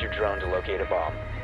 your drone to locate a bomb.